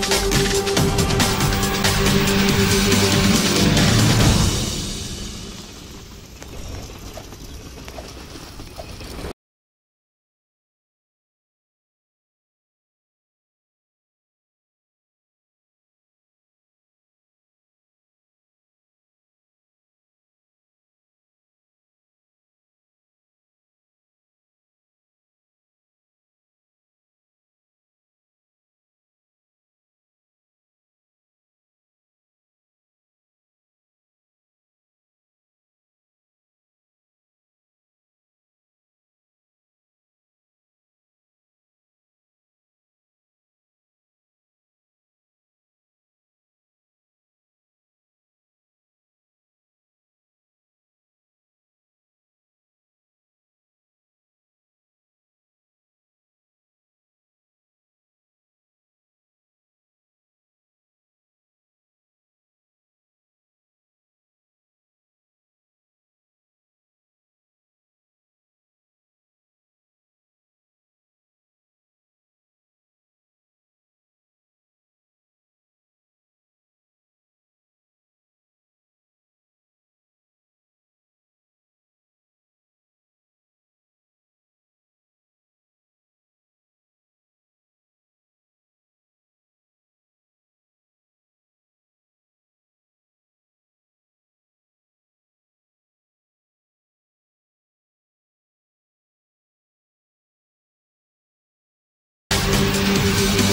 Música Thank you.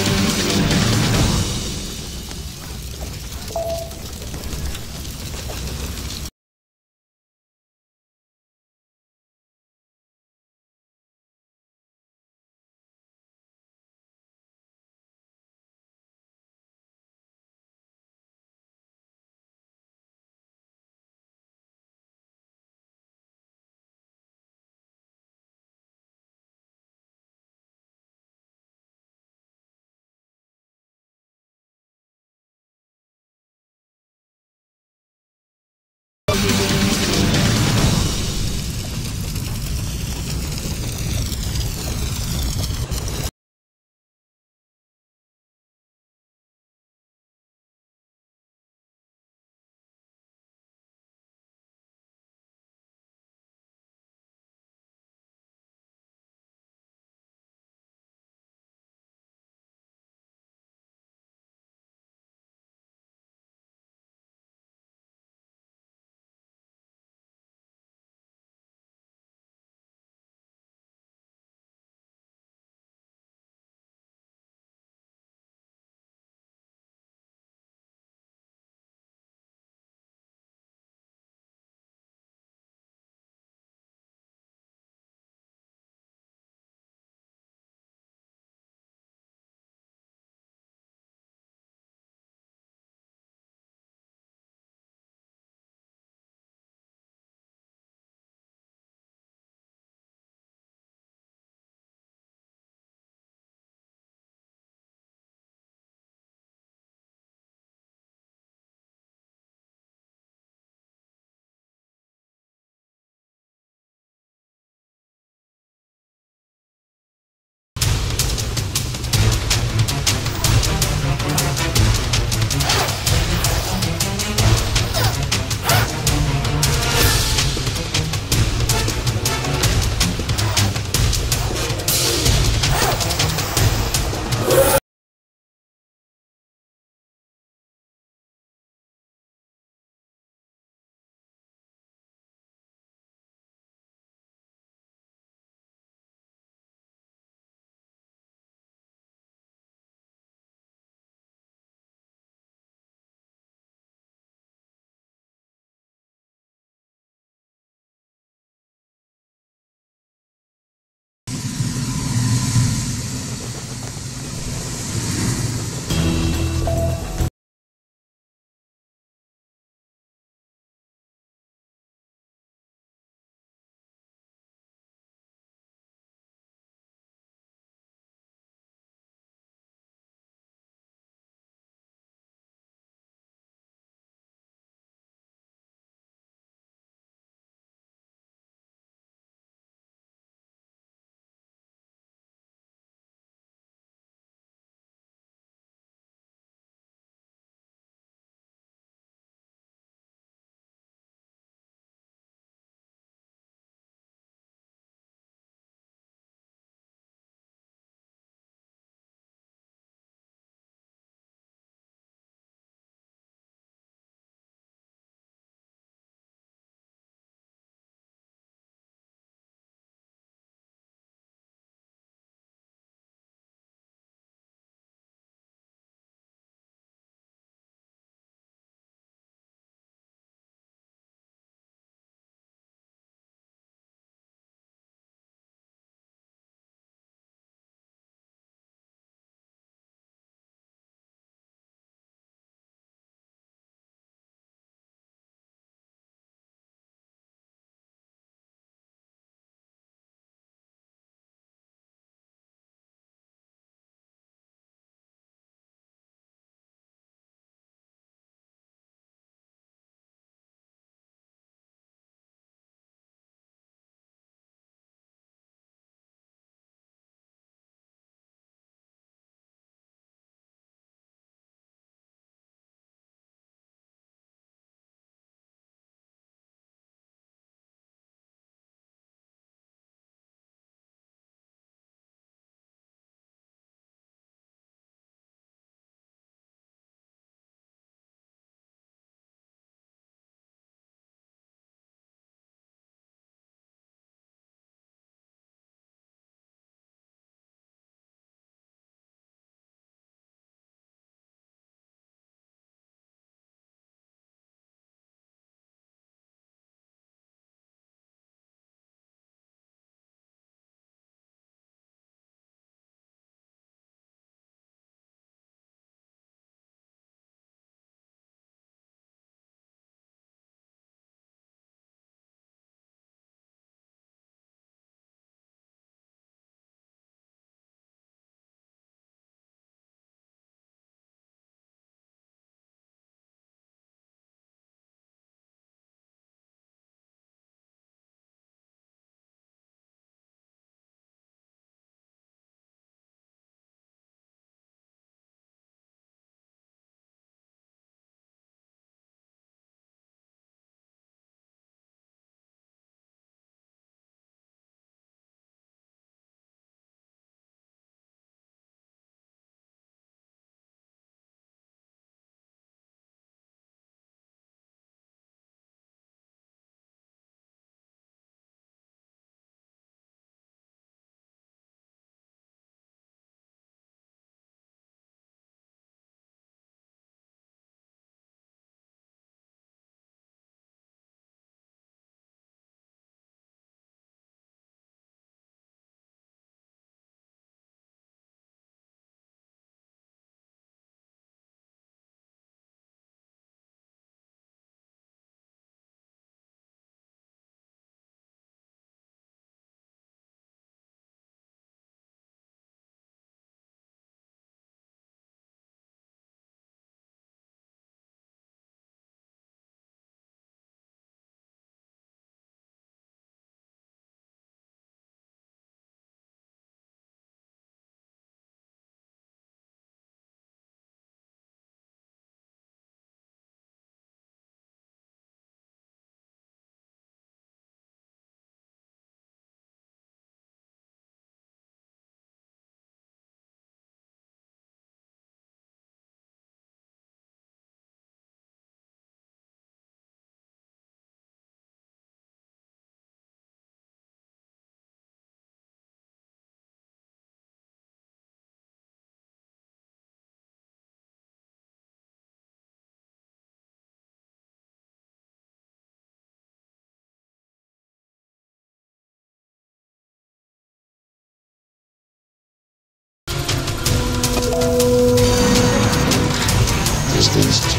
these